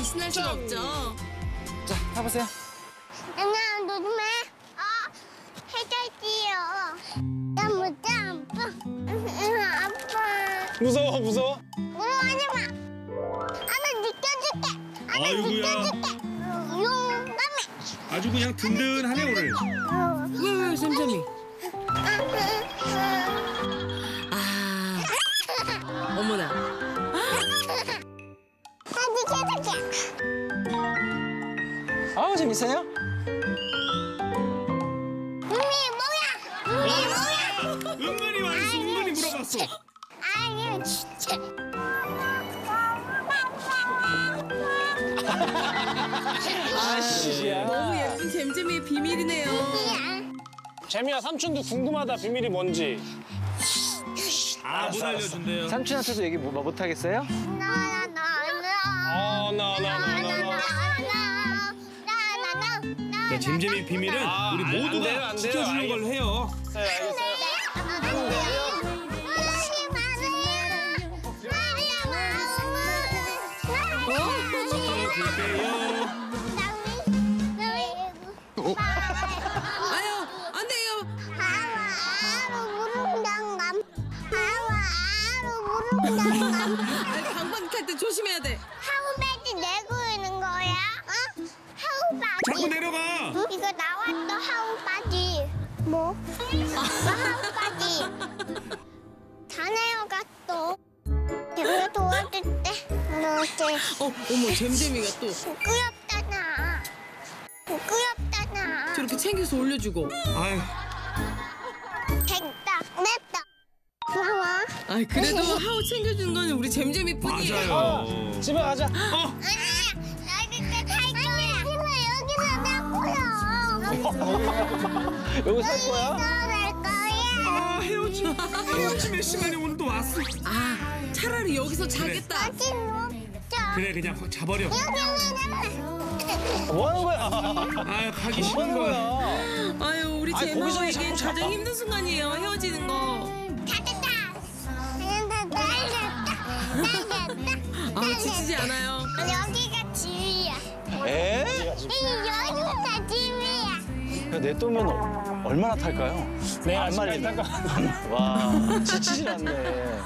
안 신날 수가 없죠. 자, 타보세요. 나나 노즘에 어 해달지요. 나 못해 아빠. 아빠. 무서워, 무서워. 무서워하지 마. 아빠 느껴줄게. 아빠 아이고야. 느껴줄게. 용감해. 아주 그냥 든든하네 오늘. 왜, 왜, 쌤쌤이? 아, 아우, 재밌어요? 눈이 뭐야? 눈이 뭐야? 은근히 말했어, 은근히 물어봤어. 아니 진짜. 아씨야. 너무 예쁜 잼잼이의 비밀이네요. 재미야 삼촌도 궁금하다 비밀이 뭔지. 아, 못 알려준대요. 삼촌한테도 얘기 뭐, 못 하겠어요? 나나나나. 아, 나, 나, 나, 나, 나. 자, 잼잼이 비밀은 아, 우리 안 돼요, 모두가 안 돼요. 지켜주는 걸로 해요. 네, 알겠어요. 지켜줄게요. 아유, 안 돼요. 아니, 방방 탈 때 조심해야 돼. 뭐? 하우바지. 다 내려갔어. 내가 도와줄 때. 너 이제 어, 어머, 잼잼이가 또 부끄럽잖아. 부끄럽잖아. 저렇게 챙겨서 올려주고. 아유, 됐다. 냈다. 고마워. 아, 그래도 하우 챙겨주는 건 우리 잼잼이 뿐이에요. 맞아요. 집에 가자. 어, 거야. 여기 살 거야? 갈 거야. 아, 헤어짐. 헤어짐의 시간이 오늘 또 왔어. 아, 차라리 여기서 자겠다. 그래, 그냥 확 자버려. 뭐 하는 거야? 아, 가기 뭐 싫은 하는 거야. 거야? 아유, 우리 아이, 거기서 자꾸 가장 힘든 순간이에요. 헤어지는 거. 다 됐다. 다 됐다. 아, 지치지 않아요. 여기가 내 또면 얼마나 탈까요? 네, 말리네. 탈까? 와, 지치질 않네.